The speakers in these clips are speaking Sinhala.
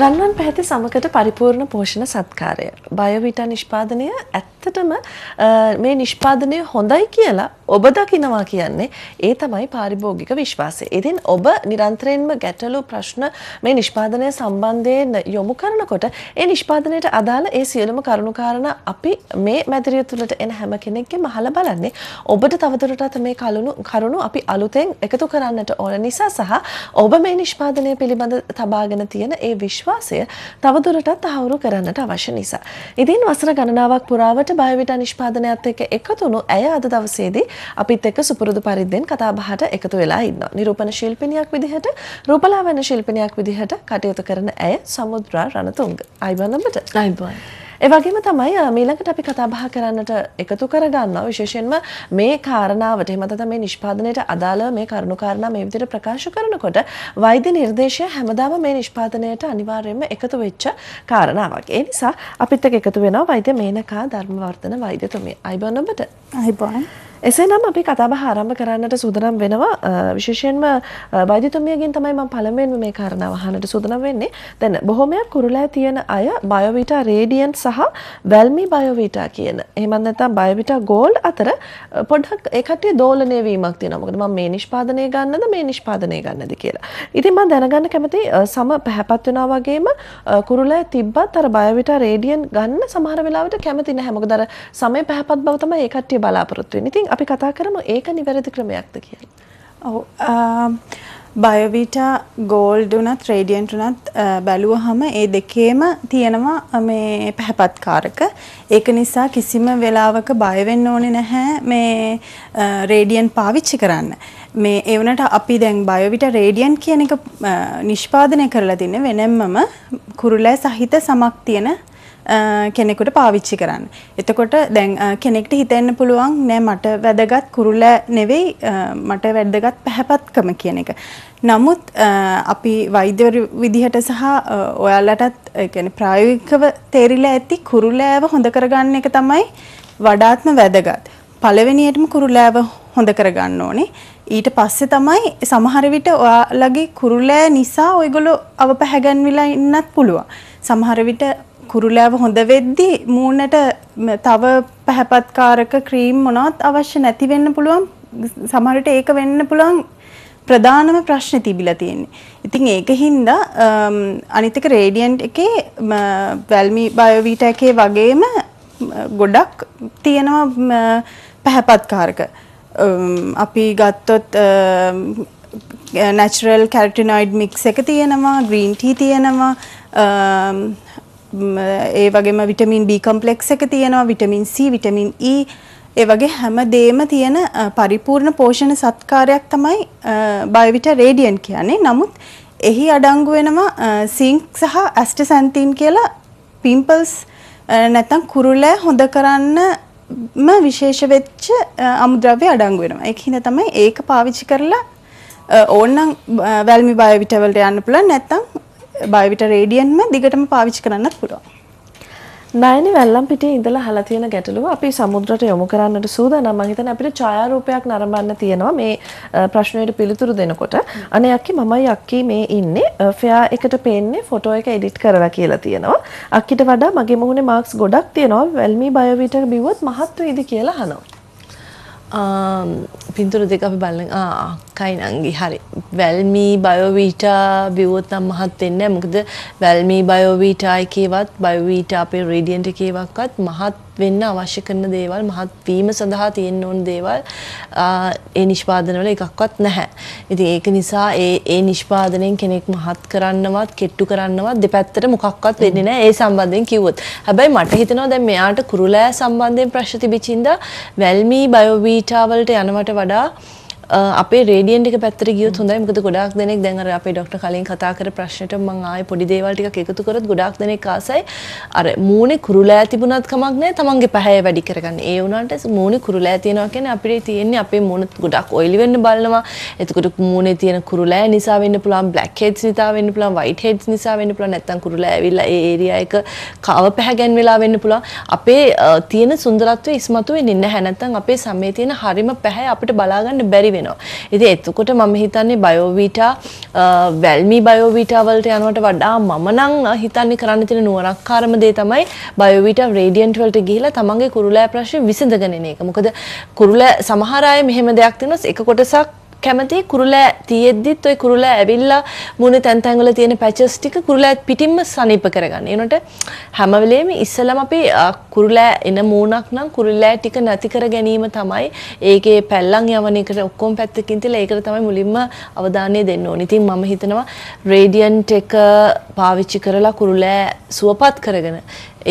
රන්වන් පැහැති සමකට පරිපූර්ණ පෝෂණ සත්කාරය. බයවිටා නිෂ්පාදනය ඇත්තටම මේ නිෂ්පාදනය හොඳයි කියලා ඔබ දකිනවා කියන්නේ ඒ තමයි පාරිභෝගික විශ්වාසය. ඉතින් ඔබ නිරන්තරයෙන්ම ගැටලු ප්‍රශ්න මේ නිෂ්පාදනය සම්බන්ධයෙන් යොමු කරනකොට ඒ නිෂ්පාදනයට අදාළ ඒ සියලුම කරුණුකාරණ අපි මේ මැදිරිය තුළට එන හැම කෙනෙක්ගේ මහල බලන්නේ ඔබට තවදුරටත් මේ කලුණු කරුණු අපි අලුතෙන් එකතු කරන්නට ඕන නිසා සහ ඔබ මේ නිෂ්පාදනය පිළිබඳ තබාගෙන තියෙන ඒ විශ්වාසය තවදුරටත් තහවුරු කරන්නට අවශ්‍ය නිසා. ඉතින් වසර ගණනාවක් පුරාවට බයවිට නිෂ්පාදනයත් එක්ක එකතුණු ඇය අද දවසේදී අපිත් එක්ක සුපුරුදු පරිද්දෙන් කතා බහට එකතු වෙලා ඉන්නවා. නිරූපණ ශිල්පිනියක් විදිහට රූපලාවන්‍ය ශිල්පිනියක් විදිහට කටයුතු කරන ඇය සමුද්‍රා රණතුංග. අයිබෝන් ඔබට. අයිබෝන්. ඒ වගේම තමයි මීළඟට අපි කතා බහ කරන්නට එකතු කරගන්නවා විශේෂයෙන්ම මේ කාරණාවට එහෙම නැත්නම් මේ නිෂ්පාදනයට අදාළව මේ කරුණු කාරණා මේ විදිහට ප්‍රකාශ කරනකොට වෛද්‍ය නිර්දේශය හැමදාම මේ නිෂ්පාදනයට අනිවාර්යයෙන්ම එකතු වෙච්ච කාරණාවක්. ඒ නිසා අපිත් එක්ක එකතු වෙනවා වෛද්‍ය මේනකා ධර්මවර්ධන වෛද්‍යතුමිය. අයිබෝන් ඔබට. අයිබෝන්. එසේනම් අපි කතාබහ ආරම්භ කරන්නට සූදානම් වෙනවා විශේෂයෙන්ම වෛද්‍යතුමියගෙන් තමයි මම පළමුවෙන්ම මේ කාරණාව අහන්නට සූදානම් වෙන්නේ. දැන් බොහොමයක් කුරුලෑ තියෙන අය බයෝවිටා රේඩියන්ට් සහ වැල්මි බයෝවිටා කියන එහෙමත් නැත්නම් බයෝවිටා ගෝල්ඩ් අතර පොඩ්ඩක් ඒ කට්ටිය දෝලණය වීමක් තියෙනවා. මොකද මම මේ නිෂ්පාදනය ගන්නද මේ නිෂ්පාදනය ගන්නද කියලා. ඉතින් මම දැනගන්න කැමතියි සම පැහැපත් වෙනවා වගේම කුරුලෑ තිබ්බත් අර බයෝවිටා රේඩියන්ට් ගන්න සමහර වෙලාවට කැමති නැහැ. මොකද අර සමය පැහැපත් බව තමයි ඒ කට්ටිය බලාපොරොත්තු වෙන්නේ. ඉතින් අපි කතා කරමු ඒක නිවැරදි ක්‍රමයක්ද කියලා. ඔව් බයෝවිටා ගෝල්ඩ් උනත් රේඩියන්ට් උනත් බැලුවහම ඒ දෙකේම තියෙනවා මේ පැහැපත්කාරක. ඒක නිසා කිසිම වෙලාවක බය වෙන්න ඕනේ නැහැ මේ රේඩියන්ට් පාවිච්චි කරන්න. මේ ඒ වුණාට අපි දැන් බයෝවිටා රේඩියන්ට් කියන එක නිෂ්පාදනය කරලා තින්නේ වෙනම්මම කුරුලෑ සහිත සමක් තියෙන කෙනෙකුට පාවිච්චි කරන්න. එතකොට දැන් කෙනෙක්ට හිතෙන්න පුළුවන් නෑ මට වැදගත් කුරුල්ල නෙවෙයි මට වැදගත් පැහැපත්කම කියන එක. නමුත් අපි වෛද්‍යවරු විදිහට සහ ඔයාලටත් කියන්නේ ප්‍රායෝගිකව තේරිලා ඇති කුරුලෑව හොඳ කරගන්න එක තමයි වඩාත්ම වැදගත්. පළවෙනියටම කුරුලෑව හොඳ කරගන්න ඕනේ. ඊට පස්සේ තමයි සමහර විට ඔයාලගේ කුරුලෑ නිසා ඔයගොල්ලෝ අවපැහැගන්විලා ඉන්නත් පුළුවන්. සමහර විට කුරුලෑව හොඳ වෙද්දී මූණට තව පැහැපත්කාරක ක්‍රීම් මොනවත් අවශ්‍ය නැති වෙන්න පුළුවන් සමහරට ඒක වෙන්න පුළුවන් ප්‍රධානම ප්‍රශ්නේ තිබිලා තියෙන්නේ. ඉතින් ඒක හින්දා අනිත් එක රේඩියන්ට් එකේ වැල්මි බයෝවීටා එකේ වගේම ගොඩක් තියෙනවා පැහැපත්කාරක. අපි ගත්තොත් නැචරල් කැරටිනොයිඩ් මික්ස් එක තියෙනවා ග්‍රීන් ටී තියෙනවා ඒ වගේම විටමින් B කම්ප්ලෙක්ස් එක තියෙනවා විටමින් C විටමින් E ඒ වගේ හැම දෙයක්ම තියෙන පරිපූර්ණ පෝෂණ සත්කාරයක් තමයි බයෝවිටා රේඩියන්ට් කියන්නේ. නමුත් එහි අඩංගු වෙනවා සිංක් සහ ඇස්ටසැන්තින් කියලා පිම්පල්ස් නැත්නම් කුරුලෑ හොඳ කරන්නම විශේෂ වෙච්ච අමුද්‍රව්‍ය අඩංගු වෙනවා. ඒක හින්දා තමයි ඒක පාවිච්චි කරලා ඕනනම් වැල්මි බයෝවිටා වලට යන්න පුළුවන් නැත්නම් බයවිට රේඩියන්ම දිගටම පාවිච්චි කරන්නත් පුළුවන්. නයනි වැල්ලම් පිටියේ ඉඳලා අහලා තියෙන ගැටලුව අපි සමුද්‍රයට යොමු කරන්නට සූදානම්. මම හිතන්නේ අපිට ඡායාරූපයක් නරඹන්න තියෙනවා මේ ප්‍රශ්නෙට පිළිතුරු දෙනකොට. අනේ අක්කි මමයි අක්කි මේ ඉන්නේ. ෆෙයා එකට පේන්නේ ෆොටෝ එක එඩිට් කරලා කියලා තියෙනවා. අක්කිට වඩා මගේ මුහුණේ මාක්ස් ගොඩක් තියෙනවා. වෙල්මි බයෝවිටර් බිව්වොත් මහත් වෙයිද කියලා අහනවා පින්තුර දෙක අපි බලන කයි නංගි හරි වැල්මී බයෝවීටා බිවොත් නම් මහත් වෙන්නේ මොකද වැල්මී බයෝවීටා එකේවත් බයෝවීටා අපේ රේඩියන්ට් එකේවක්වත් මහත් වෙන්න අවශ්‍ය කරන දේවල් මහත් වීම සඳහා තියෙන්න ඕන දේවල් ඒ නිෂ්පාදනවල එකක්වත් නැහැ. ඉතින් ඒක නිසා ඒ ඒ නිෂ්පාදනයෙන් කෙනෙක් මහත් කරන්නවත් කෙට්ටු කරන්නවත් දෙපැත්තට මොකක්වත් වෙන්නේ නැහැ ඒ සම්බන්ධයෙන් කිව්වොත්. හැබැයි මට හිතෙනවා දැන් මෙයාට කුරුලෑ සම්බන්ධයෙන් ප්‍රශ්න තිබිච්චින්ද වැල්මී බයෝවීටා වලට යනවට වඩා අපේ රේඩියන්ට් එක පැත්තට ගියොත් හොඳයි මොකද ගොඩාක් දෙනෙක් දැන් අර අපේ ડોක්ටර් කලින් කතා කර ප්‍රශ්නෙට මම ආයේ පොඩි දේවල් ටිකක් එකතු කරොත් ගොඩාක් දෙනෙක් ආසයි අර මූණේ කුරුලෑ තිබුණත් කමක් නැහැ තමන්ගේ පැහැය වැඩි කරගන්න. ඒ වුණාට මූණේ කුරුලෑ තියෙනවා කියන්නේ අපිට තියෙන්නේ අපේ මූණ ගොඩක් ඔයිලි වෙන්න බලනවා. එතකොට මූණේ තියෙන කුරුලෑ නිසා වෙන්න පුළුවන් බ්ලැක් හෙඩ්ස් නිසා වෙන්න පුළුවන් වයිට් හෙඩ්ස් නිසා වෙන්න පුළුවන් නැත්නම් කුරුලෑ ඇවිල්ලා ඒ ඒරියා එක කව පැහැගැන් වෙලා වෙන්න පුළුවන්. අපේ තියෙන සුන්දරත්වය ඉස්මතු වෙන්නේ නැහැ. නැත්නම් අපේ සමේ තියෙන හරිම පැහැ අපිට බලා ගන්න බැරි වෙනවා. ඉතින් එතකොට මම හිතන්නේ බයෝවීටා වැල්මි බයෝවීටා වලට යනවට වඩා මම නම් හිතන්නේ කරන්න තියෙන නුවණක්කාරම දේ තමයි බයෝවීටා රේඩියන්ට් වලට ගිහිලා තමන්ගේ කුරුලෑ ප්‍රශ්නේ විසඳගෙන එන එක. මොකද කුරුලෑ සමහර අය මෙහෙම දෙයක් තියෙනවා එක කොටසක් කැමති කුරුලෑ තියෙද්දිත් ඔය කුරුලෑ ඇවිල්ලා මුණ තැන් තැන්වල තියෙන පැචස් ටික පුරුලෑ පිටින්ම සනීප කරගන්න. ඒනොට හැම වෙලේම ඉස්සෙල්ලම අපි කුරුලෑ එන මූණක් නම් කුරුලෑ ටික නැති කර ගැනීම තමයි ඒකේ පැල්ලම් යවන එකට ඔක්කොම පැත්තකින් තියලා ඒකට තමයි මුලින්ම අවධානය දෙන්න ඕනේ. ඉතින් මම හිතනවා රේඩියන්ට් එක පාවිච්චි කරලා කුරුලෑ සුවපත් කරගෙන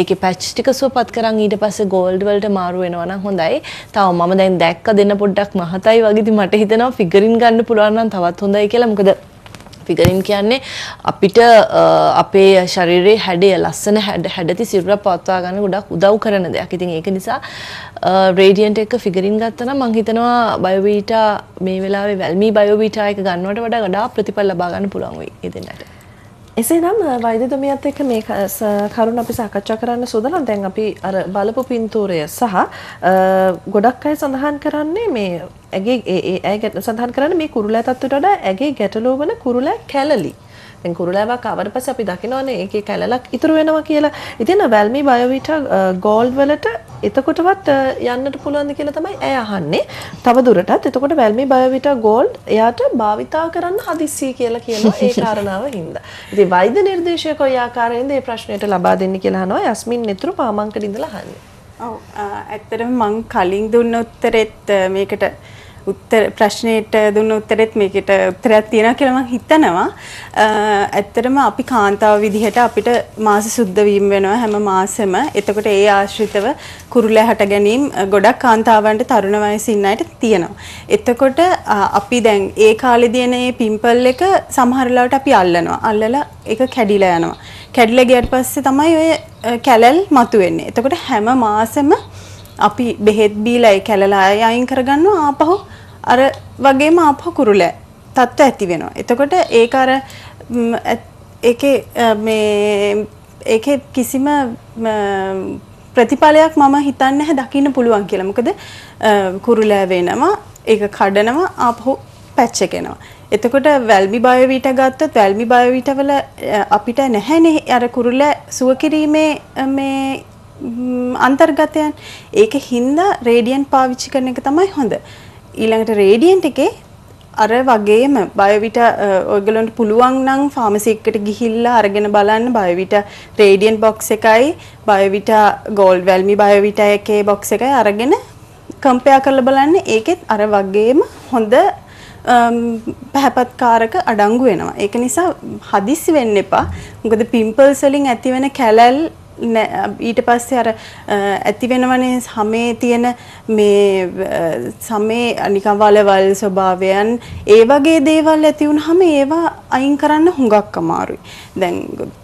ඒකේ පැච් ටික සුවපත් කරන් ඊට පස්සේ ගෝල්ඩ් වලට මාරු වෙනවා නම් හොඳයි. තව මම දැන් දැක්ක දෙන්න පොඩ්ඩක් මහතයි වගේ ඉතින් මට හිතෙනවා ෆිගරින් ගන්න පුළුවන් නම් තවත් හොඳයි කියලා. මොකද ෆිගරින් කියන්නේ අපිට අපේ ශරීරයේ හැඩය ලස්සන හැඩති සිරුරක් පවත්වා ගන්න ගොඩක් උදව් කරන දෙයක්. ඉතින් ඒක නිසා රේඩියන්ට් එක ෆිගරින් ගත්තා නම් මම හිතනවා බයෝබීටා මේ වෙලාවේ වැල්මී බයෝබීටා එක ගන්නවට වඩා ගොඩාක් ප්‍රතිඵල ලබා ගන්න පුළුවන් වෙයි ඒ දෙන්නට. එසේනම් වෛද්‍යතුමියත් එක්ක මේ කරුණ අපි සාකච්ඡා කරන්න සූදානම්. දැන් අපි අර බලපු පින්තූරය සහ ගොඩක් අය සඳහන් කරන්නේ මේ ඇගේ ඒ ඇය සඳහන් කරන්නේ මේ කුරුලෑ තත්ත්වයට වඩා ඇගේ ගැටලුව වන කුරුලෑ කැලලි. දැන් කුරුලෑවක් ආවට පස්සේ අපි දකිනවනේ ඒකේ කැලලක් ඉතුරු වෙනවා කියලා. ඉතින් වැල්මි බයෝවිටා ගෝල්ඩ් වලට එතකොටවත් යන්නට පුළුවන්ද කියලා තමයි ඇය අහන්නේ. තව දුරටත් එතකොට වැල්මි බයෝවිටා ගෝල්ඩ් එයාට භාවිතා කරන්න හදිස්සිය කියලා කියනවා ඒ කාරණාව හින්දා. ඉතින් වෛද්‍ය නිර්දේශය කොයි ආකාරයෙන්ද මේ ප්‍රශ්නයට ලබා දෙන්නේ කියලා අහනවා යස්මින් නෙතුරු පාමංකඩ ඉඳලා අහන්නේ. ඔව් ඇත්තටම මං කලින් දුන්න උත්තරෙත් මේකට උත්තර ප්‍රශ්නයට දුන්න උත්තරෙත් මේකට උත්තරයක් තියෙනවා කියලා මම හිතනවා. ඇත්තටම අපි කාන්තාව විදිහට අපිට මාස සුද්ධ වීම වෙනවා හැම මාසෙම. එතකොට ඒ ආශ්‍රිතව කුරුල්ලා හට ගැනීම ගොඩක් කාන්තාවන්ට තරුණ වයසේ ඉන්න අයට තියෙනවා. එතකොට අපි දැන් ඒ කාලේදී එන මේ පිම්පල් එක සමහර වෙලාවට අපි අල්ලනවා. අල්ලලා ඒක කැඩිලා යනවා. කැඩිලා ගියට පස්සේ තමයි ඔය කැලල් මතුවෙන්නේ. එතකොට හැම මාසෙම අපි බෙහෙත් බීලා ඒ කැලලා අයින් කරගන්නවා ආපහු අර වගේම ආපහු කුරුලෑ තත්ත්ව ඇති වෙනවා. එතකොට ඒක අර ඒකේ මේ ඒකේ කිසිම ප්‍රතිඵලයක් මම හිතන්නේ නැහැ දකින්න පුළුවන් කියලා. මොකද කුරුලෑ වෙනවා ඒක කඩනවා ආපහු පැච් එක එනවා. එතකොට වැල්මි බයෝවිට ගත්තොත් වැල්මි බයෝවිට වල අපිට නැහැනේ අර කුරුල්ලා සුව කිරීමේ මේ අන්තර්ගතයන් ඒක හින්දා රේඩියන්ට් පාවිච්චි කරන එක තමයි හොඳ. ඊළඟට රේඩියන්ට් එකේ අර වගේම බයෝවිට ඔයගලන්ට පුළුවන් නම් ෆාමසි එකට ගිහිල්ලා අරගෙන බලන්න බයෝවිට රේඩියන්ට් බොක්ස් එකයි බයෝවිට ගෝල්ඩ් වැල්මි බයෝවිට එකේ බොක්ස් එකයි අරගෙන කම්පෙයා කරලා බලන්න ඒකෙත් අර වගේම හොඳ පැහැපත්කාරක අඩංගු වෙනවා. ඒක නිසා හදිස්සි වෙන්න එපා. මොකද පිම්පල්ස් වලින් ඇතිවෙන කැලල් ඊට පස්සේ අර ඇති වෙනවනේ සමේ තියෙන මේ සමේ නිකන් වලවල් ස්වභාවයන් ඒ වගේ දේවල් ඇති වුනහම ඒවා අයින් කරන්න හුඟක් අමාරුයි. දැන්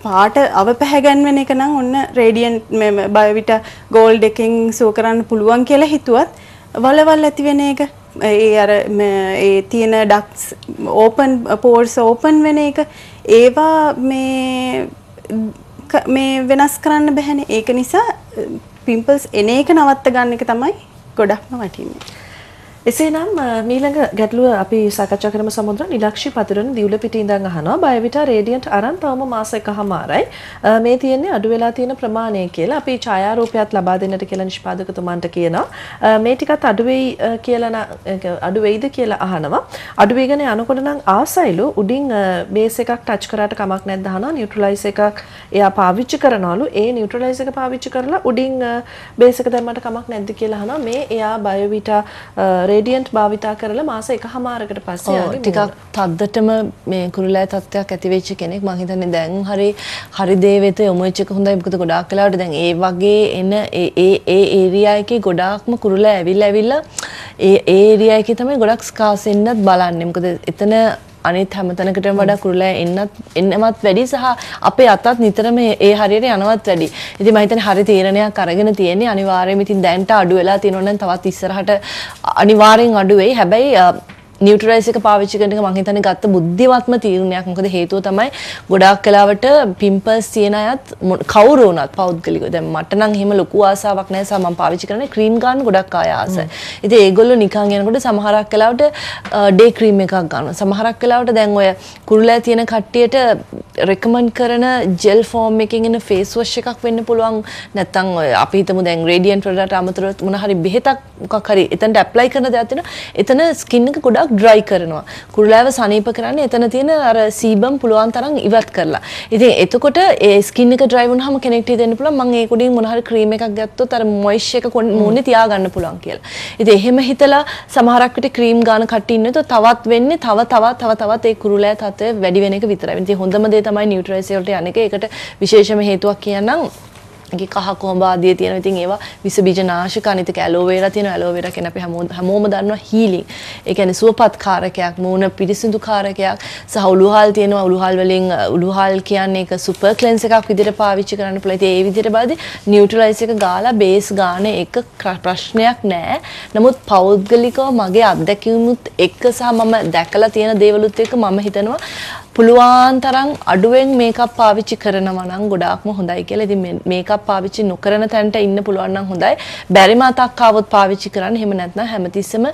පාට අව පැහැගන්වෙන එක නම් ඔන්න රේඩියන්ට් මේ බයෝවිට ගෝල්ඩ් එකෙන් සුව කරන්න පුළුවන් කියලා හිතුවත් වලවල් ඇති වෙන එක ඒ අර ඒ තියෙන ඩක්ස් ඕපන් පෝර්ස් ඕපන් වෙන එක ඒවා මේ මේ වෙනස් කරන්න බැහැනේ. ඒක නිසා uh, පිම්පල්ස් එන එක නවත්ත ගන්න එක තමයි ගොඩක්ම වටින්නේ. එසේනම් මීළඟ ගැටලුව අපි සාකච්ඡා කරමු සමුද්‍ර නිලක්ෂි පතිරණ දිවුල පිටේ ඉඳන් අහනවා. බයවිටා රේඩියන්ට් අරන් තවම මාස එකමාරයි මේ තියෙන්නේ අඩු වෙලා තියෙන ප්‍රමාණය කියලා අපි ඡායාරූපයක් ලබා දෙන්නට කියලා නිෂ්පාදකතුමන්ට කියනවා. මේ ටිකත් අඩු වෙයි කියලා අඩු වෙයිද කියලා අහනවා. අඩු වෙගෙන යනකොට නම් ආසයිලු උඩින් බේස් එකක් ටච් කරාට කමක් නැද්ද අහනවා. නියුට්‍රලයිස් එකක් එයා පාවිච්චි කරනවලු. ඒ නියුට්‍රලයිස් එක පාවිච්චි කරලා උඩින් බේස් එක දැම්මට කමක් නැද්ද කියලා අහනවා. මේ එයා බයෝවිටා රේඩියන්ට් භාවිතා කරලා මාස එකහමාරකට පස්සේ යාගේ ටිකක් තද්දටම මේ කුරුලෑ තත්ත්වයක් ඇති වෙච්ච කෙනෙක්. මම හිතන්නේ දැන් හරි හරි දේ වෙත යොමු වෙච්ච එක හොඳයි. මොකද ගොඩාක් වෙලාවට දැන් ඒ වගේ එන ඒ ඒ ඒ ඒරියා එකේ ගොඩාක්ම කුරුලෑ ඇවිල්ලා ඇවිල්ලා ඒ ඒ ඒරියා එකේ තමයි ගොඩක් ස්කාස් එන්නත් බලන්නේ. මොකද එතන අනිත් හැමතැනකටම වඩා කුරුලෑ එන්නත් එන්නමත් වැඩි සහ අපේ අතත් නිතරම ඒ හරියට යනවත් වැඩි. ඉතින් මම හිතන්නේ හරි තීරණයක් අරගෙන තියෙන්නේ අනිවාර්යයෙන්ම ඉතින් දැන්ට අඩු වෙලා තියෙනවා නම් තවත් ඉස්සරහට අනිවාර්යෙන් අඩු වෙයි. හැබැයි නිියුටරයිස් එක පාවිච්චි කරන එක මං හිතන්නේ ගත්ත බුද්ධිමත්ම තීරණයක්. මොකද හේතුව තමයි ගොඩාක් වෙලාවට පිම්පල්ස් තියෙන අයත් මො- කවුරු වුණත් පෞද්ගලිකව. දැන් මට නම් එහෙම ලොකු ආසාවක් නැහැ සා මම පාවිච්චි කරන්නේ ක්‍රීම් ගන්න ගොඩක් අය ආසයි. ඉතින් ඒගොල්ලෝ නිකන් යනකොට සමහරක් වෙලාවට ඩේ ක්‍රීම් එකක් ගන්නවා. සමහරක් වෙලාවට දැන් ඔය කුරුල්ලා තියෙන කට්ටියට රෙකමන්ඩ් කරන ජෙල් ෆෝම් එකකින් එන ෆේස් වොෂ් එකක් වෙන්න පුළුවන්. නැත්නම් ඔය අපි හිතමු දැන් රේඩියන්ට් වලට අමතරව මොන හරි බෙහෙතක් මොකක් හරි එතනට ඇප්ලයි කරන දේවල් තියෙනවා. එතන ස්කින් එක ගොඩක් ඩ්‍රයි කරනවා. කුරුල්ලාව සනීප කරන්නේ එතන තියෙන අර සීබම් පුළුවන් තරම් ඉවත් කරලා. ඉතින් එතකොට ඒ ස්කින් එක ඩ්‍රයි වුණාම කෙනෙක්ට හිතෙන්න පුළුවන් මම ඒක උඩින් මොන හරි ක්‍රීම් එකක් ගත්තොත් අර මොයිස්ච් එක කොන්- මූණේ තියාගන්න පුළුවන් කියලා. ඉතින් එහෙම හිතලා සමහරක් විට ක්‍රීම් ගාන කට්ටිය ඉන්නතෝ තවත් වෙන්නේ තව තව තව තවත් ඒ කුරුල්ලා තත්ත්වය වැඩි වෙන එක විතරයි. ඉතින් හොඳම දේ තමයි නියුට්‍රයිස් වලට යන එක. ඒකට විශේෂම හේතුවක් කියන්නම් ඒකේ කහ කොඹ ආදිය තියෙනවා. ඉතින් ඒවා විස බීජ නාශක අනිත් එක ඇලෝවේරා තියෙනවා. ඇලෝවේරා කියන්නේ අපි හැමෝම හැමෝම දන්නවා හීලින්. ඒ කියන්නේ සුවපත් කාරකයක්, මූණ පිරිසිදු කාරකයක් සහ උළුහල් තියෙනවා. උළුහල් වලින් අ, උළුහල් කියන්නේ ඒක සුපර් ක්ලෙන්ස් එකක් විදිහට පාවිච්චි කරන්න පුළුවන්. ඉතින් ඒ විදිහට බලද්දි නියුට්‍රලයිස් එක ගාලා බේස් ගාන එක ක්‍ර- ප්‍රශ්නයක් නෑ. නමුත් පෞද්ගලිකව මගේ අත්දැකීමුත් එක්ක සහ මම දැකලා තියෙන දේවලුත් එක්ක මම හිතනවා පුළුවන් තරම් අඩුවෙන් මේකප් පාවිච්චි කරනවා නම් ගොඩාක්ම හොඳයි කියලා. ඉතින් මේ- මේකප් පාවිච්චි නොකරන තැනට ඉන්න පුළුවන් නම් හොඳයි. බැරි මතක් ආවොත් පාවිච්චි කරන්න. එහෙම නැත්නම් හැමතිස්සෙම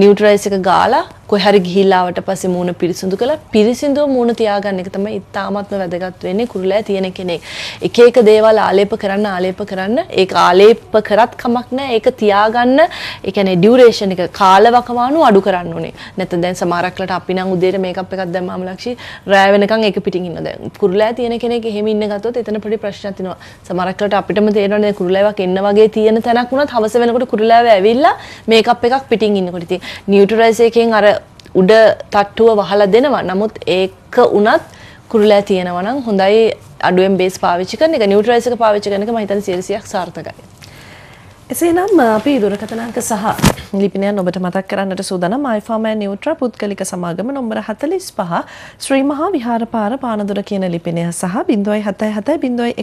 නියුට්‍රයිස් එක ගාලා කොහේ හරි ගිහිල්ලා ආවට පස්සේ මූණ පිරිසිදු කළා. පිරිසිදුව මූණ තියාගන්න එක තමයි ඉතාමත්ම වැදගත් වෙන්නේ කුරුලෑ තියෙන කෙනෙක්. එක එක දේවල් ආලේප කරන්න ආලේප කරන්න ඒක ආලේප කරත් කමක් නැහැ. ඒක තියාගන්න ඒ කියන්නේ ඩියුරේෂන් එක කාලවකවානු අඩු කරන්න ඕනේ. නැත්නම් දැන් සමහරක්ලට අපි නම් උදේට මේකප් එකක් දැම්මම ලක්ෂි රෑ වෙනකන් ඒක පිටින් ඉන්න දැන් කුරුලෑ තියෙන කෙනෙක් එහෙම ඉන්න ගත්තොත් එතන පොඩි ප්‍රශ්නයක් තියෙනවා. සමහරක්ලට අපිටම තේරෙනවා කුරුලෑවක් එන්න වගේ තියෙන තැනක් වුණත් හවස වෙනකොට කුරුලෑව ඇවිල්ලා මේකප් එකක් පිටින් ඉන්නකොට ඉතින් නියුට්‍රලයිස් එකෙන් අර උඩ තට්ටුව වහලා දෙනවා. නමුත් ඒක උනත් කුරුලෑ තියෙනවා නම් හොඳයි අඩුවෙන් බේස් පාවිච්චි කරන එක නියුට්‍රලයිස් එක පාවිච්චි කරන එක මම හිතන්නේ 100ක් සාර්ථකයි. එසේනම් අපි දුරකථනාංක සහ ලිපිනයන් ඔබට මතක් කරන්නට සූදානම් iFarm and Nutra පුද්ගලික සමාගම නම්බර 45 ශ්‍රී මහා විහාරපාර පානදුර කියන ලිපිනය සහ 077 01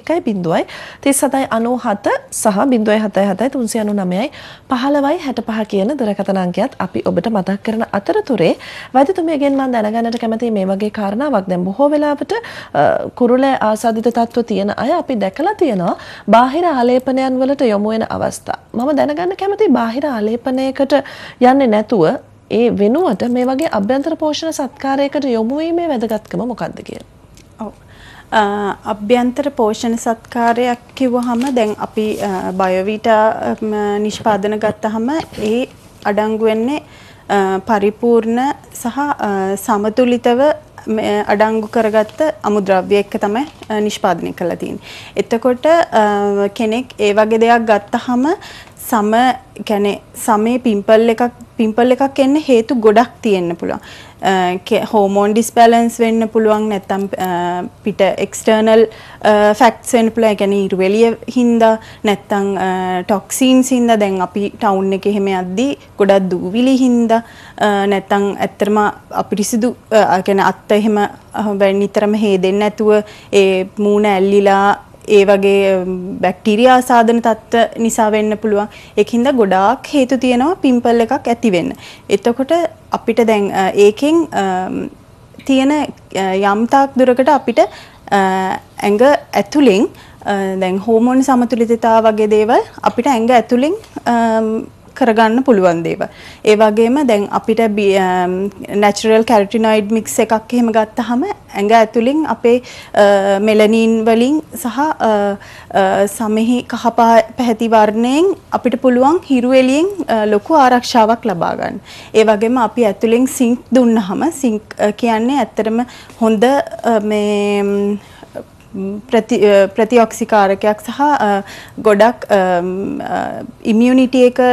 3797 සහ 077 399යි 15යි 65 කියන දුරකථනාංකයත් අපි ඔබට මතක් කරන අතරතුරේ. වෛද්‍යතුමියගෙන් මම දැනගන්නට කැමතියි මේ වගේ කාරණාවක්. දැන් බොහෝ වෙලාවට අ, කුරුලෑ ආසාදිත තත්ත්ව තියෙන අය අපි දැකලා තියෙනවා. බාහිර ආලේපනයන් වලට යොමු වෙන අවස්ථා. මම දැනගන්න කැමතියි බාහිර ආලේපනයකට යන්නේ නැතුව ඒ වෙනුවට මේ වගේ අභ්‍යන්තර පෝෂණ සත්කාරයකට යොමු වීමේ වැදගත්කම මොකක්ද කියලා. ඔව්. අ, අභ්‍යන්තර පෝෂණ සත්කාරයක් කිව්වහම දැන් අපි බයෝවිටා නිෂ්පාදන ගත්තහම ඒ අඩංගු වෙන්නේ අ, පරිපූර්ණ සහ අ, සමතුලිතව මේ අඩංගු කරගත්ත අමුද්‍රව්‍ය එක්ක තමයි අ, නිෂ්පාදනය කරලා තියෙන්නේ. එතකොට අ, කෙනෙක් ඒ වගේ දෙයක් ගත්තහම සම කියන්නේ සමේ පිම්පල් එකක් පිම්පල් එකක් එන්න හේතු ගොඩක් තියෙන්න පුළුවන්. හෝමෝන් ඩිස්බැලන්ස් වෙන්න පුළුවන් නැත්තම් අ, පිට එක්ස්ටර්නල් ෆැක්ට්ස් වෙන්න පුළුවන්. ඒ කියන්නේ ඉරුවෙලිය හින්දා නැත්තම් ටොක්සින්ස් හින්දා දැන් අපි ටවුන් එකේ එහෙම යද්දී ගොඩක් දූවිලි හින්දා අ, නැත්තම් ඇත්තටම අපිරිසිදු අ, කියන්නේ අත්ත එහෙම අ, වැ- නිතරම හේදෙන්නේ නැතුව ඒ මූණ ඇල්ලිලා ඒ වගේ බැක්ටීරියා සාධන තත්ත්ව නිසා වෙන්න පුළුවන්. ඒකින්ද ගොඩාක් හේතු තියෙනවා පිම්පල් එකක් ඇති වෙන්න. එතකොට අපිට දැන් අ, ඒකෙන් අම්, තියෙන අ, යම් තාක් දුරකට අපිට අ, ඇඟ ඇතුලෙන් අ, දැන් හෝමෝන් සමතුලිතතාව වගේ දේවල් අපිට ඇඟ ඇතුලෙන් අම්, කරගන්න පුළුවන් දේවල්. ඒ වගේම දැන් අපිට නැචරල් කැරටිනොයිඩ් මික්ස් එකක් එහෙම ගත්තහම ඇඟ ඇතුලින් අපේ මෙලනින් වලින් සහ අ, අ, සමෙහි කහපා පැහැති වර්ණයෙන් අපිට පුළුවන් හිරු එළියෙන් අ, ලොකු ආරක්ෂාවක් ලබා ගන්න. ඒ වගේම අපි ඇතුලෙන් සිංක් දුන්නහම සිංක් කියන්නේ ඇත්තටම හොඳ අ, මේ ම්, ප්‍රති ප්‍රතිඔක්සිකාරකයක් සහ අ, ගොඩක් ඉමියුනිටි එක අ,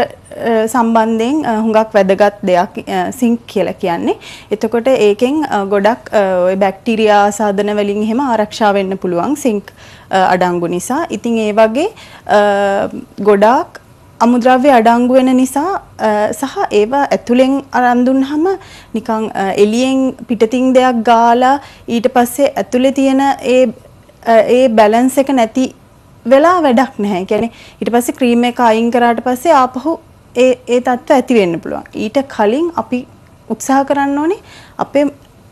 සම්බන්ධයෙන් අ, හුඟක් වැදගත් දෙයක් සිංක් කියලා කියන්නේ. එතකොට ඒකෙන් අ, ගොඩක් අ, ඔය බැක්ටීරියා ආසාදන වලින් එහෙම ආරක්ෂා වෙන්න පුළුවන් සිංක් අ, අඩංගු නිසා. ඉතින් ඒ වගේ අ, ගොඩාක් අමුද්‍රව්‍ය අඩංගු වෙන නිසා අ, සහ ඒවා ඇතුලෙන් අරන් දුන්නාම නිකන් අ, එළියෙන් පිටතින් දෙයක් ගාලා ඊට පස්සේ ඇතුලේ තියෙන ඒ අ, ඒ බැලන්ස් එක නැති වෙලා වැඩක් නැහැ. ඒ කියන්නේ ඊට පස්සේ ක්‍රීම් එක අයින් කරාට පස්සේ ආපහු ඒ ඒ තත්ත්ව ඇති වෙන්න පුළුවන්. ඊට කලින් අපි උත්සාහ කරන්න ඕනේ අපේ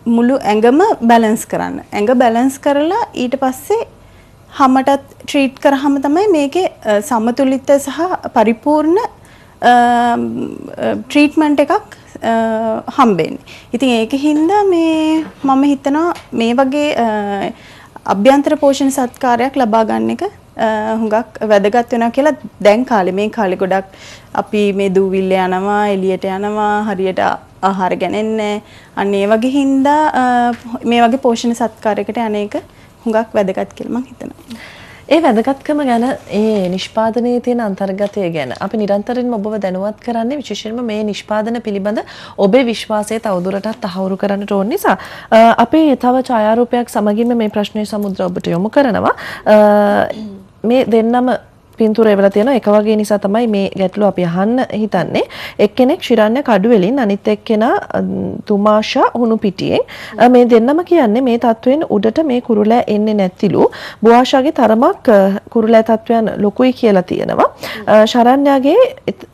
මුළු ඇඟම බැලන්ස් කරන්න. ඇඟ බැලන්ස් කරලා ඊට පස්සේ හමටත් ට්‍රීට් කරාම තමයි මේකේ සමතුලිත සහ පරිපූර්ණ ට්‍රීට්මන්ට් එකක් හම්බෙන්නේ. ඉතින් ඒක හින්දා මේ මම හිතනවා මේ වගේ අභ්‍යන්තර පෝෂණ සත්කාරයක් ලබා ගන්න එක හුඟක් වැදගත් වෙනවා කියලා දැන් කාලේ මේ කාලේ ගොඩක් අපි මේ දූවිල්ල යනවා එළියට යනවා හරියට ආහාර ගන්නේ අන්න ඒ වගේ හින්දා මේ වගේ පෝෂණ සත්කාරයකට අනේක හුඟක් වැදගත් කියලා මම හිතනවා. ඒ වැදගත්කම ගැන ඒ නිෂ්පාදනයේ තියෙන අන්තර්ගතය ගැන අපි නිරන්තරයෙන්ම ඔබව දැනුවත් කරන්නේ විශේෂයෙන්ම මේ නිෂ්පාදන පිළිබඳ ඔබේ විශ්වාසය තවදුරටත් තහවුරු කරන්නට ඕන නිසා. අපි තව ඡායාරූපයක් සමගින්ම මේ ප්‍රශ්නය සමුද්‍ර ඔබට යොමු කරනවා. මේ දෙන්නම පින්තූර එවලා තියෙනවා. එක වගේ නිසා තමයි මේ ගැටලුව අපි අහන්න හිතන්නේ. එක්කෙනෙක් ශිරාන්‍ය කඩුවෙලින් අනිත් එක්කෙනා තුමාෂා හුණු පිටියෙන්. මේ දෙන්නම කියන්නේ මේ තත්වයෙන් උඩට මේ කුරුලෑ එන්නේ නැතිලු. බුආෂාගේ තරමක් කුරුලෑ තත්වයන් ලොකුයි කියලා තියෙනවා. ශරණ්‍යාගේ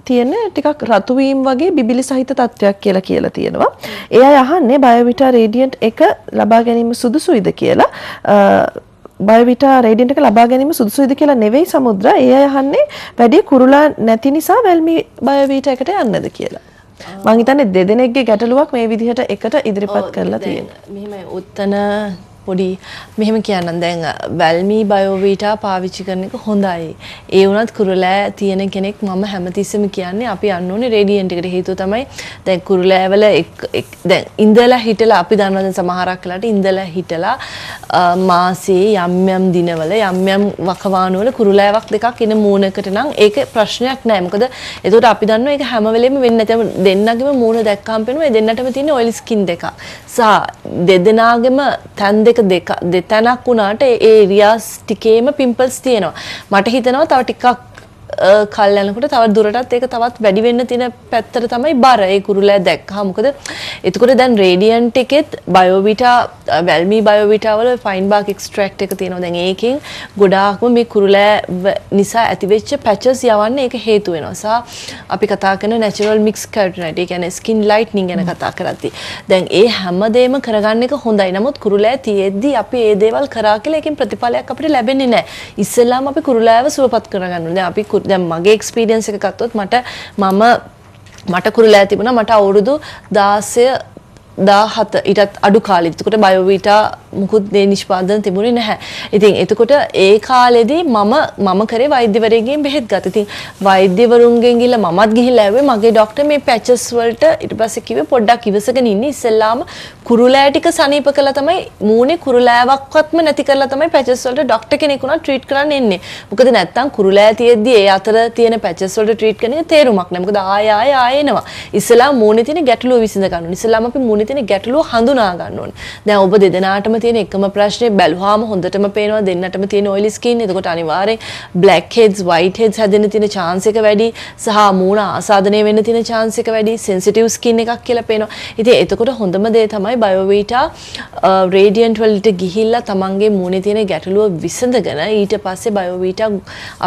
තියෙන ටිකක් රතු වීම වගේ බිබිලි සහිත තත්වයක් කියලා කියලා තියෙනවා. ඒ අය අහන්නේ බයෝවිටා රේඩියන්ට් එක ලබා ගැනීම සුදුසුයිද කියලා. බයවිටා රේඩියන්ට් එක ලබා ගැනීම සුදුසුයිද කියලා නෙවෙයි සමුද්‍ර. ඒ අය අහන්නේ වැඩි කුරුලා නැති නිසා වැල්මි බයවිටා එකට යන්නද කියලා. මං හිතන්නේ දෙදෙනෙක්ගේ ගැටලුවක් මේ විදිහට එකට ඉදිරිපත් කරලා තියෙනවා. මෙහෙමයි උත්තන පොඩි මෙහෙම කියන්නම් දැන් වැල්මී බයෝවීටා පාවිච්චි කරන එක හොඳයි. ඒ වුණත් කුරුලෑ තියෙන කෙනෙක් මම හැමතිස්සෙම කියන්නේ අපි යන්න ඕනේ රේඩියන්ට් එකට හේතුව තමයි දැන් කුරුලෑවල දැන් ඉඳලා හිටලා අපි දන්නවා දැන් සමහරක් වෙලාට ඉඳලා හිටලා මාසේ යම් යම් දිනවල යම් යම් වකවානු වල කුරුලෑවක් දෙකක් එන මූණකට නම් ඒක ප්‍රශ්නයක් නෑ. මොකද එතකොට අපි දන්නවා ඒක හැම වෙලෙම වෙන්නේ නැතිව දෙන්නගෙම මූණ දැක්කම පේනවා ඒ දෙන්නටම තියෙන ඔයිල් ස්කින් දෙකක්. සා දෙදෙනාගෙම තැන් දෙක දෙක දෙතැනක් වුණාට ඒ ඒරියාස් ටිකේම පිම්පල්ස් තියෙනවා. මට හිතෙනවා තව ටිකක් කල් යනකොට තව දුරටත් ඒක තවත් වැඩි වෙන්න තියෙන පැත්තට තමයි බර. ඒ කුරුලෑ දැක්කහම මොකද? එතකොට දැන් රේඩියන්ට් එකෙත් බයෝවිටා වැල්මි බයෝවිටා වල ෆයින් බාක් එක්ස්ට්‍රැක්ට් එක තියෙනවා. දැන් ඒකෙන් ගොඩාක්ම මේ කුරුලෑ නිසා ඇතිවෙච්ච පැචස් යවන්න ඒක හේතු වෙනවා. සහ අපි කතා කරන නැචරල් මික්ස් කැරටිනයිට් ඒ කියන්නේ ස්කින් ලයිට්නින් ගැන කතා කරද්දී. දැන් ඒ හැමදේම කරගන්න එක හොඳයි. නමුත් කුරුලෑ තියෙද්දි අපි ඒ දේවල් කරා කියලා ඒකෙන් ප්‍රතිඵලයක් අපිට ලැබෙන්නේ නැහැ. ඉස්සෙල්ලාම අපි කුරුලෑව සුවපත් කරගන්න ඕනේ දැන් අපි දැන් මගේ එක්ස්පීරියන්ස් එක ගත්තොත් මට මම මට කුරුලෑ තිබුණා මට අවුරුදු 16 17 ඊටත් අඩු කාලෙක. එතකොට බයෝවිටා මුකුත් මේ නිෂ්පාදන තිබුණේ නැහැ. ඉතින් එතකොට ඒ කාලෙදී මම මම කරේ වෛද්‍යවරයෙක්ගෙන් බෙහෙත් ගත්තා. ඉතින් වෛද්‍යවරුන්ගෙන් ගිහලා මමත් ගිහිල්ලා ආවේ මගේ ડોක්ටර් මේ පැචස් වලට ඊට පස්සේ කිව්වේ පොඩ්ඩක් ඉවසගෙන ඉන්න ඉස්සෙල්ලාම කුරුලෑ ටික සනීප කළා තමයි මූණේ කුරුලෑවක්වත්ම නැති කරලා තමයි පැචස් වලට ડોක්ටර් කෙනෙක් උනා ට්‍රීට් කරන්න එන්නේ. මොකද නැත්තම් කුරුලෑ තියෙද්දි ඒ අතර තියෙන පැචස් වලට ට්‍රීට් කරන එක තේරුමක් නැහැ. මොකද ආය ආය ආය එනවා. ඉස්සෙල්ලාම මූණේ තියෙන ගැටලුව විසඳ ගන්න ඕනේ. ඉස්සෙල්ලාම අපි මූණේ තියෙන ගැටලුව හඳුනා ගන්න ඕනේ. දැන් ඔබ දෙදෙනාටම තියෙන එකම ප්‍රශ්නේ බැලුවාම හොඳටම පේනවා දෙන්නටම තියෙන ඔයිලි ස්කින්. එතකොට අනිවාර්යෙන් බ්ලැක් හෙඩ්ස්, වයිට් හෙඩ්ස් හැදෙන්න තියෙන chance එක වැඩි සහ මූණ ආසාදනය වෙන්න තියෙන chance එක වැඩි. සෙන්සිටිව් ස්කින් එකක් කියලා පේනවා. ඉතින් එතකොට හොඳම දේ තමයි බයෝවීටා රේඩියන්ට් වලට ගිහිල්ලා තමන්ගේ මූණේ තියෙන ගැටලුව විසඳගෙන ඊට පස්සේ බයෝවීටා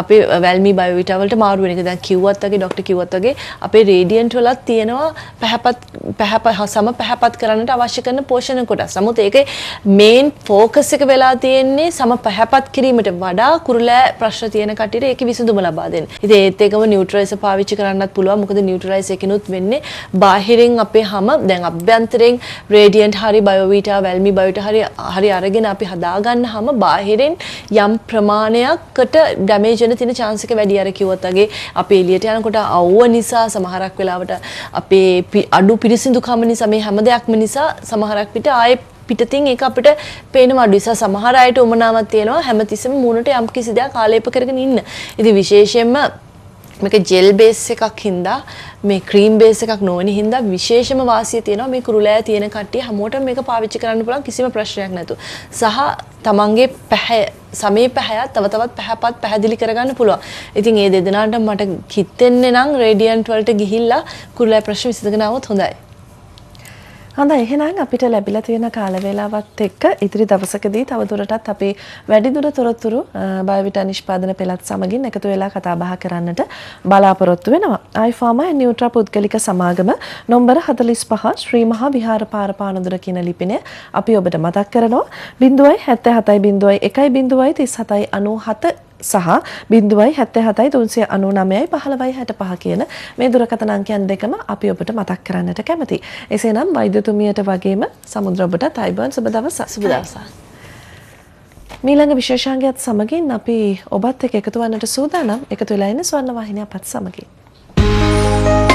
අපේ වැල්මි බයෝවීටා වලට මාරු වෙන එක. දැන් කිව්වත් වගේ ડોක්ටර් කිව්වත් වගේ අපේ රේඩියන්ට් වලත් තියෙනවා පැහැපත් පැහැපත් සම පැහැපත් කරන්නට අවශ්‍ය කරන පෝෂණ කොටස්. නමුත් ඒකේ මේන් ෆෝකස් එක වෙලා තියෙන්නේ සම පැහැපත් කිරීමට වඩා කුරුලෑ ප්‍රශ්න තියෙන කට්ටියට ඒකේ විසඳුම ලබා දෙන්න. ඉතින් ඒත් එකම නියුට්‍රලයිසර් පාවිච්චි කරන්නත් පුළුවන්. මොකද නියුට්‍රලයිසර් එකනොත් වෙන්නේ බාහිරින් අපේ හැම දැන් අභ්‍යන්තරයෙන් රේඩියන්ට් හරි බයෝවීටා වැල්මි බයෝට හරි හරි අරගෙන අපි හදාගන්න හැම බාහිරින් යම් ප්‍රමාණයකට ඩැමේජ් වෙන තියෙන chance එක වැඩි අර කිව්වත් වගේ අපි එළියට යනකොට අවුව නිසා සමහරක් වෙලාවට අපේ අඩු පිරිසිදුකම නිසා මේ හැම දෙයක්ම නිසා සමහරක් විට ආයේ පිටතින් ඒක අපිට පේනවා අඩු නිසා සමහර අයට උමනාවක් තියෙනවා හැමතිස්සෙම මූණට යම් කිසි දෙයක් ආලේප කරගෙන ඉන්න. ඉතින් විශේෂයෙන්ම මේක ජෙල් බේස් එකක් හින්දා මේ ක්‍රීම් බේස් එකක් නොවන හින්දා විශේෂම වාසිය තියෙනවා මේ කුරුලෑ තියෙන කට්ටිය හැමෝටම මේක පාවිච්චි කරන්න පුළුවන් කිසිම ප්‍රශ්නයක් නැතුව. සහ තමන්ගේ පැහැ සමේ පැහැය තව තවත් පැහැපත් පැහැදිලි කරගන්න පුළුවන්. ඉතින් ඒ දෙදෙනාට මට හිතෙන්නේ නම් රේඩියන්ට් වලට ගිහිල්ලා කුරුලෑ ප්‍රශ්න විසඳගෙන આવොත් හොඳයි. හොඳයි එහෙනම් අපිට ලැබිලා තියෙන කාල වේලාවත් එක්ක ඉදිරි දවසකදී තවදුරටත් අපි වැඩිදුර තොරතුරු බයවිටා නිෂ්පාදන පෙළත් සමගින් එකතු වෙලා කතා බහ කරන්නට බලාපොරොත්තු වෙනවා. iFarma නියුට්‍රා පුද්ගලික සමාගම නොම්බර 45 ශ්‍රී මහා විහාර පාර පානදුර කියන ලිපිනය අපි ඔබට මතක් කරනවා 077 1 37 97 සහ බිඳුවයි හැත්තෑ හතයි තුන්සිය අනු නමයයි පහළවයි හැට පහ කියන මේ දුරකථන අංකයන් දෙකම අපි ඔබට මතක් කරන්නට කැමති. එසේනම් වෛද්‍යතුමියට වගේම සමුද්‍ර ඔබට අයිබෝන් සුබ දවස සුබ දවසක්. මීළඟ විශේෂාංගයත් සමගින් අපි ඔබත් එක්ක එකතු වන්නට සූදානම් එකතු වෙලා ඉන්න ස්වර්ණ වාහිනිය අපත් සමගින්.